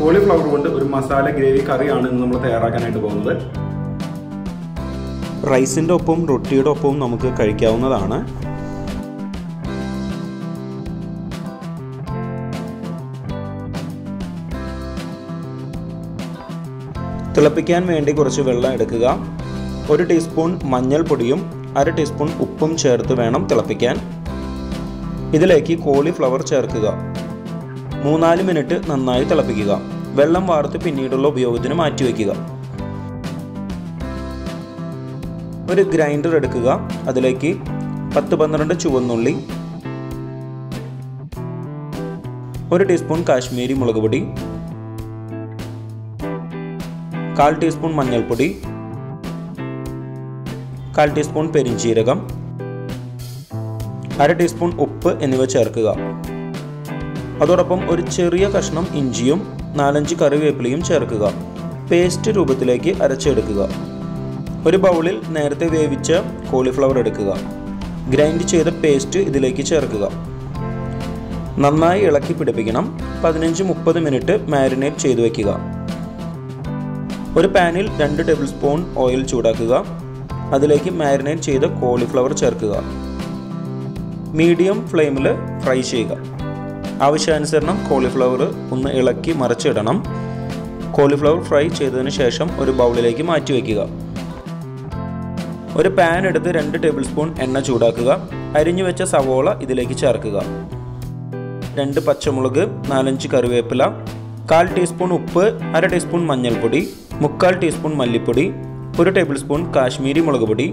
Cauliflower കൊണ്ട് ഒരു masala gravy കറിയാണ് ഇന്ന് നമ്മൾ തയ്യാറാക്കാനായിട്ട് പോകുന്നത്. റൈസിന്റെ ഒപ്പം റൊട്ടിയുടെ ഒപ്പവും നമുക്ക് കഴിക്കാവുന്നതാണ്. തിളപ്പിക്കാൻ വേണ്ടി കുറച്ച് വെള്ളം എടുക്കുക. ഒരു ടീസ്പൂൺ മഞ്ഞൾപ്പൊടിയും അര ടീസ്പൂൺ ഉപ്പും ചേർത്ത് വേണം തിളപ്പിക്കാൻ. ഇതിലേക്ക് കോളിഫ്ലവർ ചേർക്കുക. മൂന്നാൽ മിനിറ്റ് നന്നായി തിളപ്പിക്കുക. വെള്ളം വാർത്ത് പിന്നീടുള്ള ഉപയോഗത്തിന് മാറ്റിവെക്കുക. ഒരു ഗ്രൈൻഡർ എടുക്കുക. അതിലേക്ക് പത്ത് പന്ത്രണ്ട് ചുവന്നുള്ളി ഒരു ടീസ്പൂൺ കാശ്മീരി മുളക് പൊടി കാൽ ടീസ്പൂൺ മഞ്ഞൾപ്പൊടി കാൽ ടീസ്പൂൺ പെരിഞ്ചീരകം അര ടീസ്പൂൺ ഉപ്പ് എന്നിവ ചേർക്കുക. അതോടൊപ്പം ഒരു ചെറിയ കഷ്ണം ഇഞ്ചിയും നാലഞ്ച് കറിവേപ്പിലയും ചേർക്കുക. പേസ്റ്റ് രൂപത്തിലേക്ക് അരച്ചെടുക്കുക. ഒരു ബൗളിൽ നേരത്തെ വേവിച്ച കോളിഫ്ലവർ എടുക്കുക. ഗ്രൈൻഡ് ചെയ്ത പേസ്റ്റ് ഇതിലേക്ക് ചേർക്കുക. നന്നായി ഇളക്കി പിടിപ്പിക്കണം. പതിനഞ്ച് മുപ്പത് മിനിറ്റ് മാരിനേറ്റ് ചെയ്തു വയ്ക്കുക ഒരു പാനിൽ രണ്ട് ടേബിൾ സ്പൂൺ ഓയിൽ ചൂടാക്കുക. അതിലേക്ക് മാരിനേറ്റ് ചെയ്ത കോളിഫ്ലവർ ചേർക്കുക. മീഡിയം ഫ്ലെയിമിൽ ഫ്രൈ ചെയ്യുക. ആവശ്യാനുസരണം കോളിഫ്ലവർ ഒന്ന് ഇളക്കി മറിച്ചിടണം. കോളിഫ്ലവർ ഫ്രൈ ചെയ്തതിന് ശേഷം ഒരു ബൗളിലേക്ക് മാറ്റി വയ്ക്കുക. ഒരു പാൻ എടുത്ത് രണ്ട് ടേബിൾ സ്പൂൺ എണ്ണ ചൂടാക്കുക. അരിഞ്ഞു വെച്ച സവോള ഇതിലേക്ക് ചേർക്കുക. രണ്ട് പച്ചമുളക് നാലഞ്ച് കറിവേപ്പില കാൽ ടീസ്പൂൺ ഉപ്പ് അര ടീസ്പൂൺ മഞ്ഞൾപ്പൊടി മുക്കാൽ ടീസ്പൂൺ മല്ലിപ്പൊടി ഒരു ടേബിൾ സ്പൂൺ കാശ്മീരി മുളക് പൊടി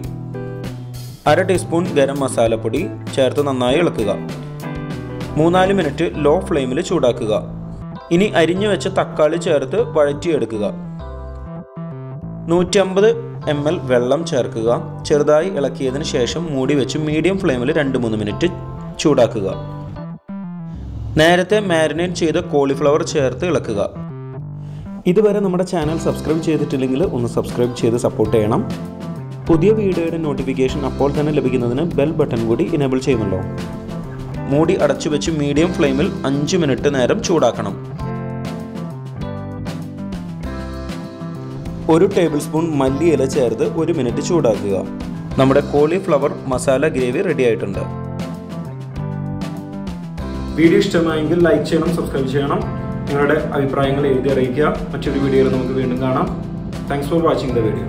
അര ടീസ്പൂൺ ഗരം മസാലപ്പൊടി ചേർത്ത് നന്നായി ഇളക്കുക. മൂന്നാൽ മിനിറ്റ് ലോ ഫ്ലെയിമിൽ ചൂടാക്കുക. ഇനി അരിഞ്ഞു വെച്ച തക്കാളി ചേർത്ത് വഴറ്റിയെടുക്കുക. നൂറ്റമ്പത് എം എൽ വെള്ളം ചേർക്കുക. ചെറുതായി ഇളക്കിയതിന് ശേഷം മൂടി വെച്ച് മീഡിയം ഫ്ലെയിമിൽ രണ്ട് മൂന്ന് മിനിറ്റ് ചൂടാക്കുക. നേരത്തെ മാരിനേറ്റ് ചെയ്ത കോളിഫ്ലവർ ചേർത്ത് ഇളക്കുക. ഇതുവരെ നമ്മുടെ ചാനൽ സബ്സ്ക്രൈബ് ചെയ്തിട്ടില്ലെങ്കിൽ ഒന്ന് സബ്സ്ക്രൈബ് ചെയ്ത് സപ്പോർട്ട് ചെയ്യണം. പുതിയ വീഡിയോയുടെ നോട്ടിഫിക്കേഷൻ അപ്പോൾ തന്നെ ലഭിക്കുന്നതിന് ബെൽ ബട്ടൺ കൂടി ഇനേബിൾ ചെയ്യുമല്ലോ മൂടി അടച്ചു വെച്ച് മീഡിയം ഫ്ലെയിമിൽ അഞ്ച് മിനിറ്റ് നേരം ചൂടാക്കണം. ഒരു ടേബിൾ സ്പൂൺ മല്ലിയില ചേർത്ത് ഒരു മിനിറ്റ് ചൂടാക്കുക. നമ്മുടെ കോളിഫ്ലവർ മസാല ഗ്രേവി റെഡി ആയിട്ടുണ്ട്. വീഡിയോ ഇഷ്ടമായെങ്കിൽ ലൈക്ക് ചെയ്യണം സബ്സ്ക്രൈബ് ചെയ്യണം. നിങ്ങളുടെ അഭിപ്രായങ്ങൾ എഴുതി അറിയിക്കുക. മറ്റൊരു വീഡിയോയിൽ നമുക്ക് വീണ്ടും കാണാം. Thanks for watching the video